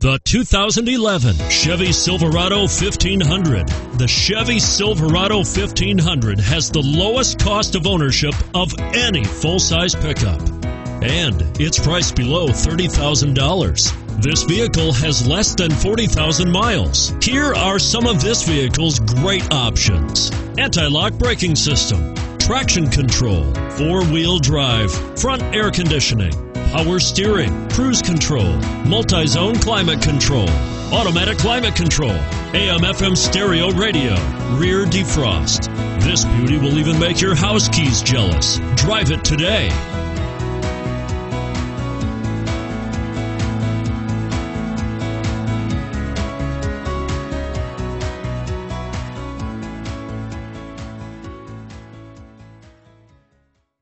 The 2011 Chevy Silverado 1500. The Chevy Silverado 1500 has the lowest cost of ownership of any full size pickup. And it's priced below $30,000. This vehicle has less than 40,000 miles. Here are some of this vehicle's great options anti lock braking system, traction control, four wheel drive, front air conditioning power steering, cruise control, multi zone climate control, automatic climate control, AM FM stereo radio, rear defrost. This beauty will even make your house keys jealous. Drive it today.